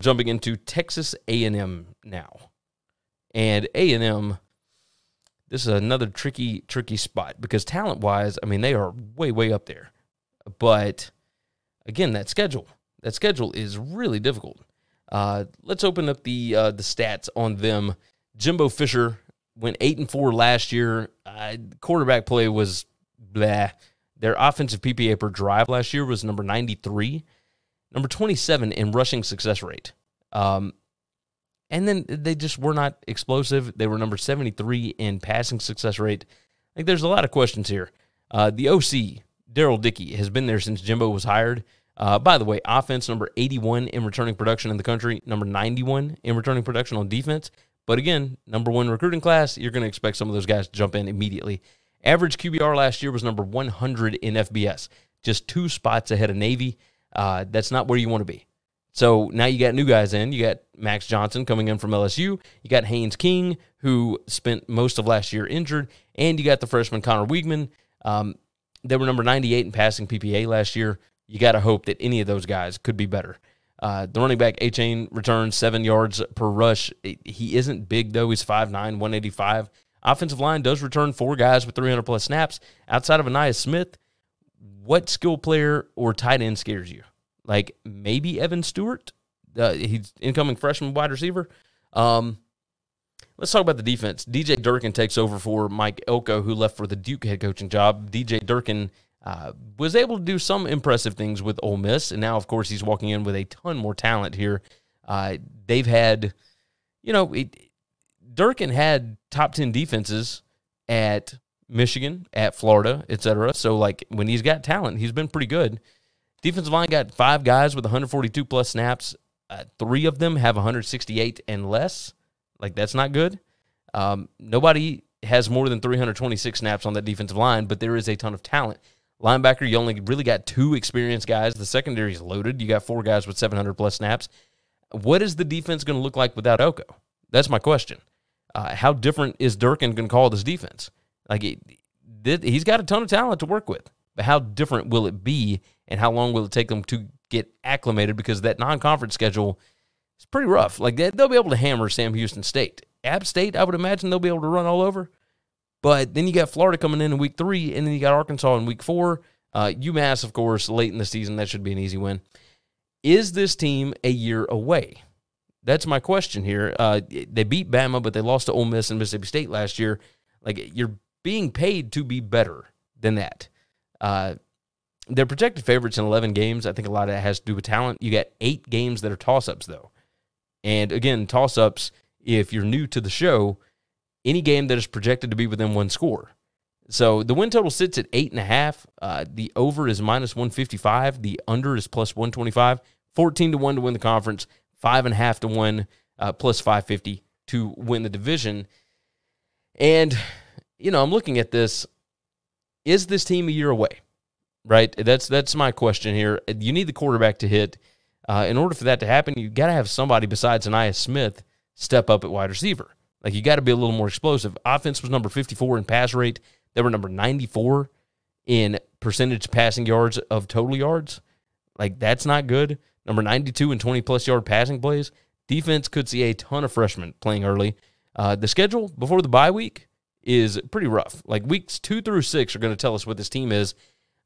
jumping into Texas A&M now. And A&M this is another tricky tricky spot because talent-wise, I mean they are way way up there. But again, that schedule, that schedule is really difficult. Uh, let's open up the uh, the stats on them. Jimbo Fisher went eight and four last year. Uh, quarterback play was blah. Their offensive PPA per drive last year was number ninety three, number twenty seven in rushing success rate. Um, and then they just were not explosive. They were number 73 in passing success rate. Like there's a lot of questions here. Uh, the OC, Darrell Dickey, has been there since Jimbo was hired. Uh, by the way, offense number 81 in returning production in the country, number 91 in returning production on defense. But again, number one recruiting class, you're going to expect some of those guys to jump in immediately. Average QBR last year was number 100 in FBS, just two spots ahead of Navy. Uh, that's not where you want to be. So now you got new guys in. You got Max Johnson coming in from LSU. You got Haynes King, who spent most of last year injured. And you got the freshman Conner Weigman. Um, they were number 98 in passing PPA last year. You got to hope that any of those guys could be better. Uh, the running back, Achane, returns seven yards per rush. He isn't big, though. He's 5'9, 185. Offensive line does return four guys with 300 plus snaps. Outside of Ainias Smith, what skill player or tight end scares you? like maybe Evan Stewart. Uh, he's incoming freshman wide receiver. Um, let's talk about the defense. DJ Durkin takes over for Mike Elko, who left for the Duke head coaching job. DJ Durkin uh, was able to do some impressive things with Ole Miss, and now, of course, he's walking in with a ton more talent here. Uh, they've had, you know, it, Durkin had top ten defenses at Michigan, at Florida, etc. So, like, when he's got talent, he's been pretty good. Defensive line got five guys with 142 plus snaps. Uh, three of them have 168 and less. Like that's not good. Um, nobody has more than 326 snaps on that defensive line, but there is a ton of talent. Linebacker, you only really got two experienced guys. The secondary is loaded. You got four guys with 700 plus snaps. What is the defense going to look like without Elko? That's my question. Uh, how different is Durkin going to call this defense? Like, he, he's got a ton of talent to work with, but how different will it be and how long will it take them to get acclimated because that non-conference schedule is pretty rough. Like they'll be able to hammer Sam Houston State. App State, I would imagine they'll be able to run all over. But then you got Florida coming in in week three, and then you got Arkansas in week four. Uh, UMass, of course, late in the season. That should be an easy win. Is this team a year away? That's my question here. Uh, they beat Bama, but they lost to Ole Miss and Mississippi State last year. Like you're being paid to be better than that. Uh, they're projected favorites in 11 games. I think a lot of that has to do with talent. You got eight games that are toss ups, though. And again, toss ups, if you're new to the show, any game that is projected to be within one score. So the win total sits at eight and a half. Uh, the over is minus 155. The under is plus 125. 14 to 1 to win the conference, five and a half to 1 uh, plus 550 to win the division. And, you know, I'm looking at this. Is this team a year away? right? That's that's my question here. You need the quarterback to hit. Uh, in order for that to happen, you got to have somebody besides Ainias Smith step up at wide receiver. Like you got to be a little more explosive. Offense was number 54 in pass rate. They were number 94 in percentage passing yards of total yards. Like that's not good. Number 92 in 20 plus yard passing plays. Defense could see a ton of freshmen playing early. Uh, the schedule before the bye week is pretty rough. Like weeks two through six are going to tell us what this team is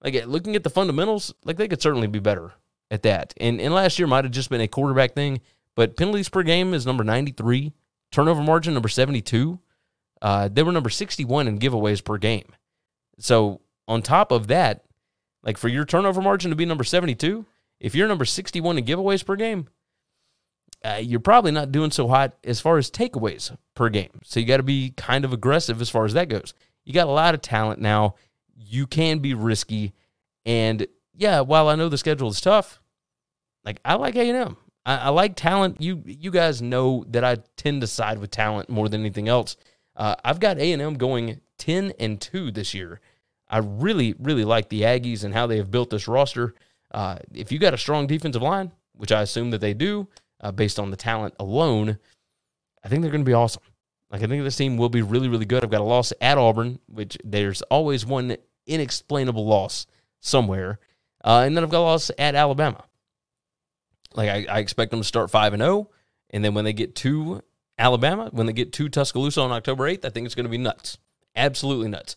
like looking at the fundamentals, like they could certainly be better at that. And and last year might have just been a quarterback thing, but penalties per game is number 93, turnover margin number 72. Uh, they were number 61 in giveaways per game. So on top of that, like for your turnover margin to be number 72, if you're number 61 in giveaways per game, uh, you're probably not doing so hot as far as takeaways per game. So you got to be kind of aggressive as far as that goes. You got a lot of talent now you can be risky. And yeah, while I know the schedule is tough, like I like A and I like talent. You you guys know that I tend to side with talent more than anything else. Uh, I've got A and M going ten and two this year. I really really like the Aggies and how they have built this roster. Uh, if you got a strong defensive line, which I assume that they do, uh, based on the talent alone, I think they're going to be awesome. Like I think this team will be really really good. I've got a loss at Auburn, which there's always one inexplainable loss somewhere. Uh, and then I've got a loss at Alabama. Like I, I expect them to start five and zero, and then when they get to Alabama, when they get to Tuscaloosa on October eighth, I think it's going to be nuts. Absolutely nuts.